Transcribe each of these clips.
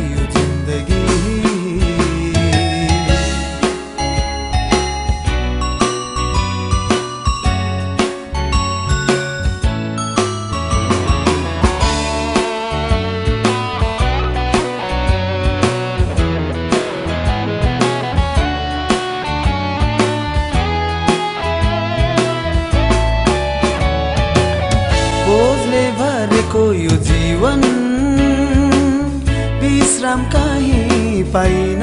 有 जिंदगी पाइन।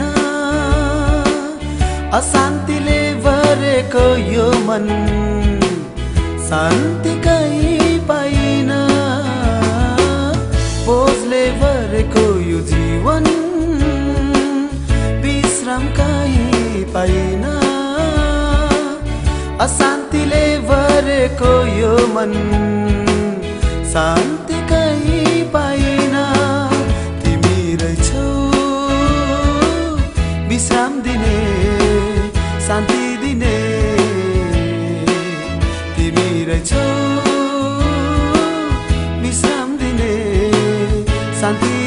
अशान्तिले भरेको यो मन शान्ति कहीँ पाइन। बोझले भरेको यो जीवन विश्राम कहीँ पाइन। अशान्तिले भरेको यो मन शान्ति कहीँ दिने शान्ति दिने। तिमी रहेछौ विश्राम दिने शान्ति